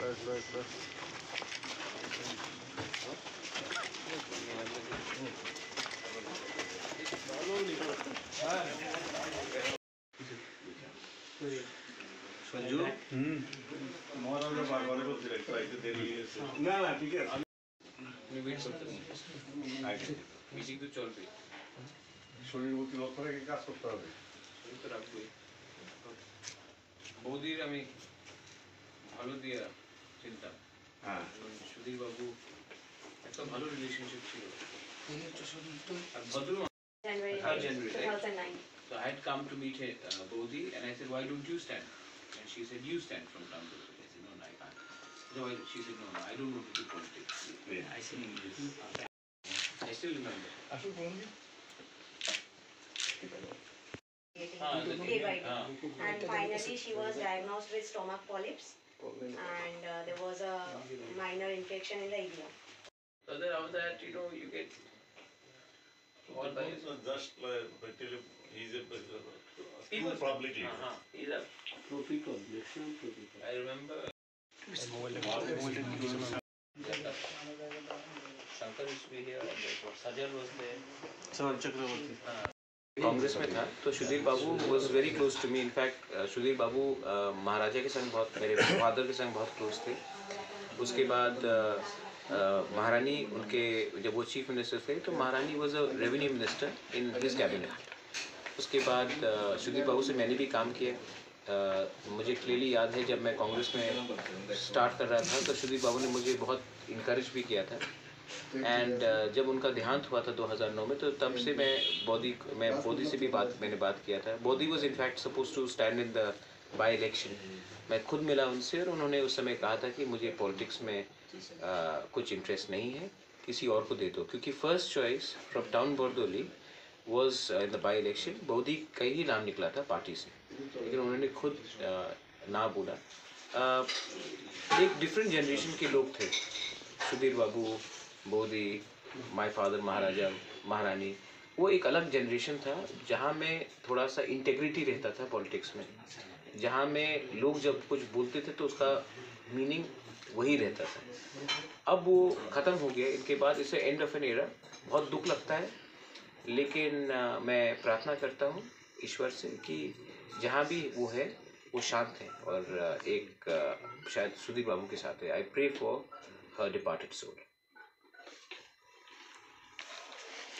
बस बस बस সঞ্জু মহারাজা বারবার বলছিল একটু আইতে দেরি হয়েছে না না ঠিক আছে তুমি ওয়েট করতে মিটিং তো চলবে শরীর প্রতি লক্ষ্য রেখে কাজ করতে হবে শরীর তো রাখবোই বৌদির আমি ভালো দিয়া চিন্তা হ্যাঁ সুধীর বাবু একটা ভালো রিলেশনশিপ ছিল আর ভদ্র January Ah, January, right? 2009. So I had come to meet her, uh, Bodhi and I said, why don't you stand? And she said, you stand from time to time. I said, no, no, I can't. So I, she said, no, no, I don't want to do politics. Yeah. I said, I still remember. And finally, she was diagnosed with stomach polyps and uh, there was a minor infection in the ear. Other of that, you know, you get all the. Just uh, he's a uh, public. Uh-huh. He's a trophy. I remember. Shankar used to be here. Sajal was there. Sajal Chakravarti. Uh, Congress में था तो Sudhir Babu was very close to me in fact Sudhir Babu uh, महाराजा के संग बहुत मेरे father के संग बहुत क्लोज थे. उसके बाद uh, uh, महारानी उनके जब वो चीफ मिनिस्टर थे तो Maharani was a revenue minister in his cabinet उसके बाद सुधीर बाबू से मैंने भी काम किया. मुझे क्लियरली याद है जब मैं कांग्रेस में स्टार्ट कर रहा था तो सुधीर बाबू ने मुझे बहुत इनक्रेज भी किया था. एंड uh, जब उनका देहांत हुआ था 2009 में तो तब से मैं बोधी मैं बोधी से भी बात मैंने बात किया था। Bodhi was in fact suppose to stand in the by election मैं खुद मिला उनसे और उन्होंने उस समय कहा था कि मुझे पॉलिटिक्स में uh, कुछ इंटरेस्ट नहीं है किसी और को दे दो। क्योंकि first choice from town Bardoli was in the by election Bodhi का ही नाम निकला था पार्टी से लेकिन उन्होंने खुद uh, ना बोला। एक डिफरेंट जनरेशन के लोग थे। सुधीर बाबू बोधी माय फादर महाराजा, महारानी, वो एक अलग जनरेशन था, जहाँ में थोड़ा सा इंटेग्रिटी रहता था पॉलिटिक्स में। जहाँ में लोग जब कुछ बोलते थे तो उसका मीनिंग वही रहता था। अब वो ख़त्म हो गया, इनके बाद इसे एंड ऑफ़ एन एरा बहुत दुख लगता है। लेकिन मैं प्रार्थना करता हूँ ईश्वर से कि जहाँ भी वो है, वो शांत है और एक शायद सुधीर बाबू के साथ है। I pray for her departed soul